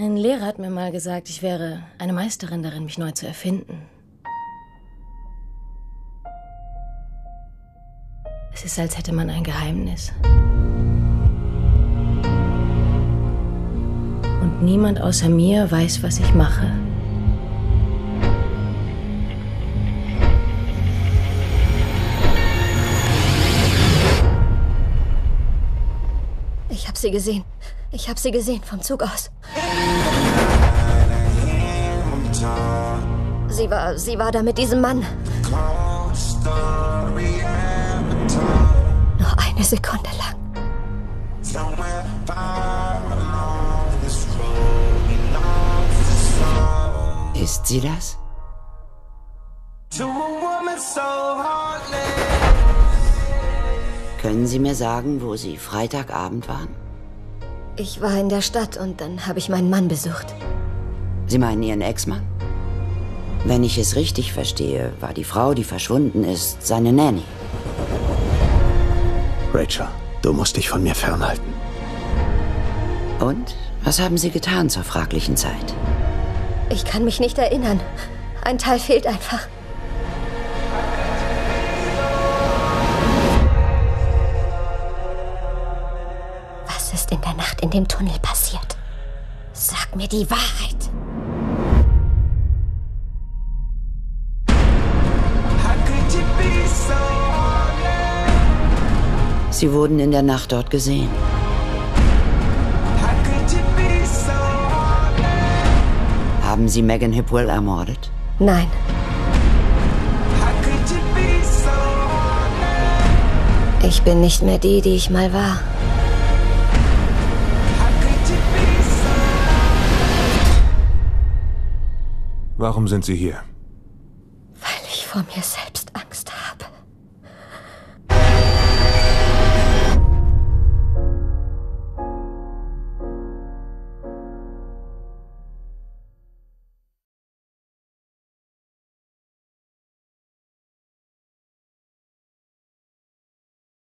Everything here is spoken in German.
Ein Lehrer hat mir mal gesagt, ich wäre eine Meisterin darin, mich neu zu erfinden. Es ist, als hätte man ein Geheimnis. Und niemand außer mir weiß, was ich mache. Ich habe sie gesehen. Ich habe sie gesehen vom Zug aus. Sie war, sie war da mit diesem Mann. Nur eine Sekunde lang. Ist sie das? Können Sie mir sagen, wo Sie Freitagabend waren? Ich war in der Stadt und dann habe ich meinen Mann besucht. Sie meinen Ihren Ex-Mann? Wenn ich es richtig verstehe, war die Frau, die verschwunden ist, seine Nanny. Rachel, du musst dich von mir fernhalten. Und? Was haben Sie getan zur fraglichen Zeit? Ich kann mich nicht erinnern. Ein Teil fehlt einfach. Nacht in dem Tunnel passiert? Sag mir die Wahrheit. Sie wurden in der Nacht dort gesehen. Haben Sie Megan Hipwell ermordet? Nein. Ich bin nicht mehr die, die ich mal war. Warum sind Sie hier? Weil ich vor mir selbst